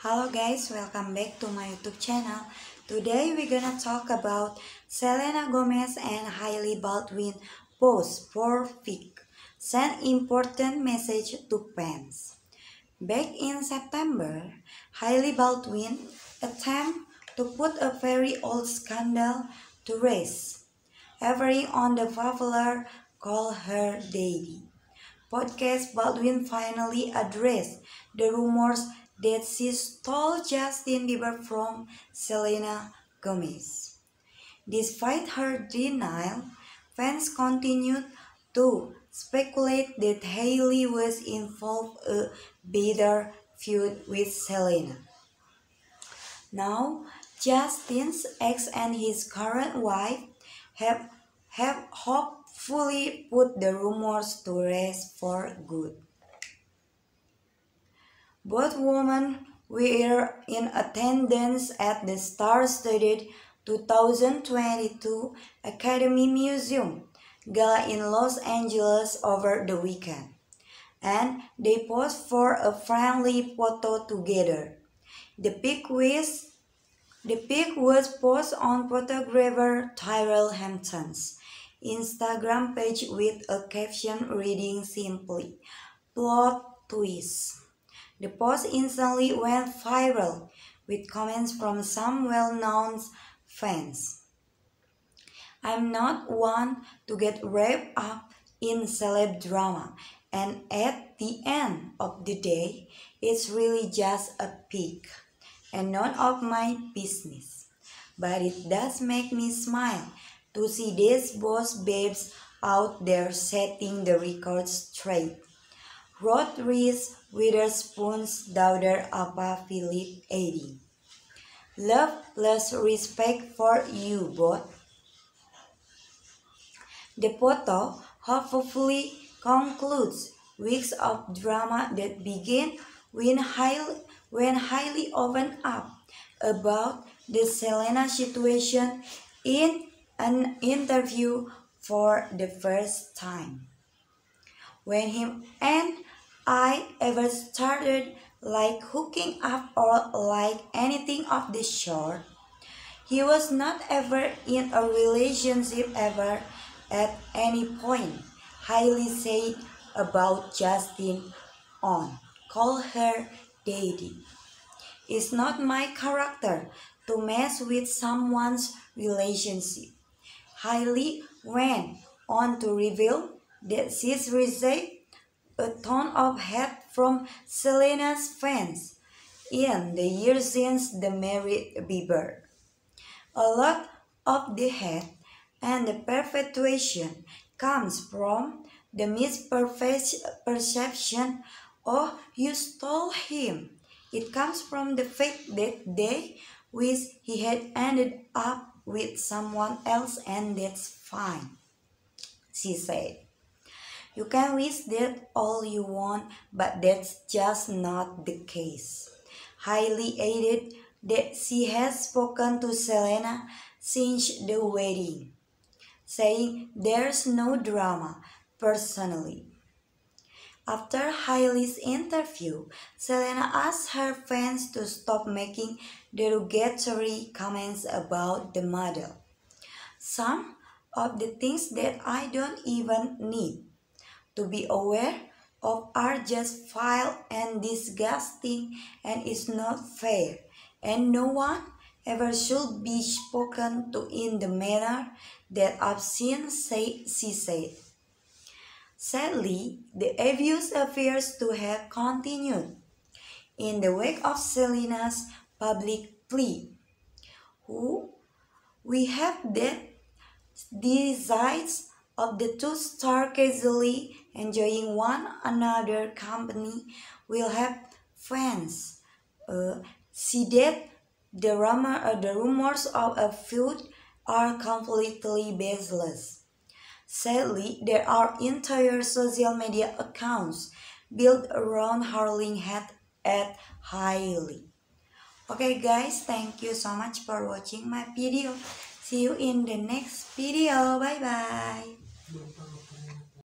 Hello guys, welcome back to my YouTube channel. Today we're gonna talk about Selena Gomez and Hailey Baldwin post for Fig. Send important message to fans. Back in September, Hailey Baldwin attempt to put a very old scandal to rest, appearing on the popular Call Her Daddy podcast. Baldwin finally addressed the rumors that she stole Justin Bieber from Selena Gomez. Despite her denial, fans continued to speculate that Hailey was involved in a bitter feud with Selena. Now, Justin's ex and his current wife have, have hopefully put the rumors to rest for good. Both women were in attendance at the star-studded 2022 Academy Museum Gala in Los Angeles over the weekend, and they posed for a friendly photo together. The pic was, the pic was posted on photographer Tyrell Hampton's Instagram page with a caption reading simply, plot twist. The post instantly went viral with comments from some well-known fans. I'm not one to get wrapped up in celeb drama and at the end of the day, it's really just a pic and none of my business. But it does make me smile to see these boss babes out there setting the record straight wrote Reese Witherspoon's daughter Ava Phillippe. Love plus respect for you both. The photo hopefully concludes weeks of drama that began when Hailey, when Hailey opened up about the Selena situation in an interview for the first time. When him and I ever started like hooking up or like anything of the sort. He was not ever in a relationship ever at any point. Hailey said about Justin on Call Her Daddy. It's not my character to mess with someone's relationship. Hailey went on to reveal that she's received a ton of hate from Selena's fans in the years since the married Bieber. A lot of the hate and the perpetuation comes from the misperception oh you stole him. It comes from the fact that they wish he had ended up with someone else and that's fine, she said. You can wish that all you want, but that's just not the case. Hailey added that she has spoken to Selena since the wedding, saying there's no drama personally. After Hailey's interview, Selena asked her fans to stop making derogatory comments about the model. Some of the things that I don't even need to be aware of are just vile and disgusting and is not fair, and no one ever should be spoken to in the manner that I've seen, say, she said. Sadly, the abuse appears to have continued in the wake of Selena's public plea. Who we have the decides of the two star casually enjoying one another company will have fans. Uh, see that the, rumor, uh, the rumors of a feud are completely baseless. Sadly, there are entire social media accounts built around hurling hat at Hailey. Okay guys, thank you so much for watching my video. See you in the next video. Bye bye.